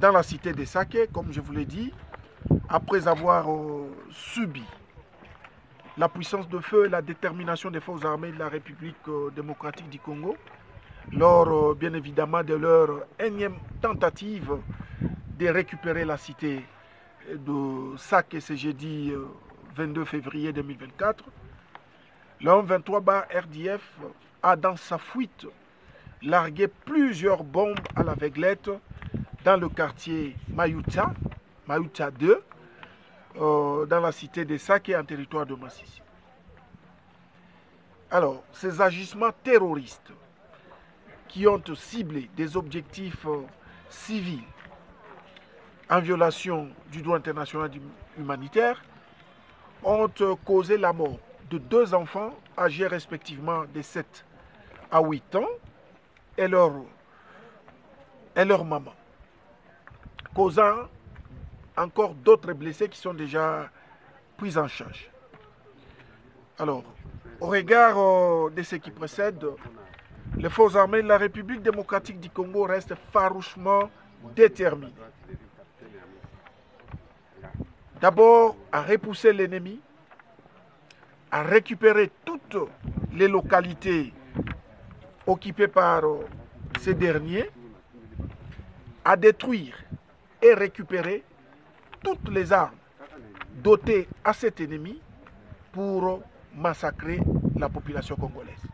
dans la cité de Sake, comme je vous l'ai dit, après avoir euh, subi la puissance de feu et la détermination des forces armées de la République euh, démocratique du Congo, lors euh, bien évidemment de leur énième tentative de récupérer la cité de Sake ce jeudi 22 février 2024, l'homme 23 bar RDF a dans sa fuite largué plusieurs bombes à l'aveuglette dans le quartier Mayuta, Mayuta 2, euh, dans la cité de Sake en territoire de Massissi. Alors, ces agissements terroristes qui ont ciblé des objectifs euh, civils en violation du droit international humanitaire ont causé la mort de deux enfants âgés respectivement de 7 à 8 ans et leur, et leur maman, causant encore d'autres blessés qui sont déjà pris en charge. Alors, au regard euh, de ce qui précède, les forces armées de la République démocratique du Congo restent farouchement déterminées. D'abord, à repousser l'ennemi, à récupérer toutes les localités occupées par euh, ces derniers, à détruire et récupérer toutes les armes dotées à cet ennemi pour massacrer la population congolaise.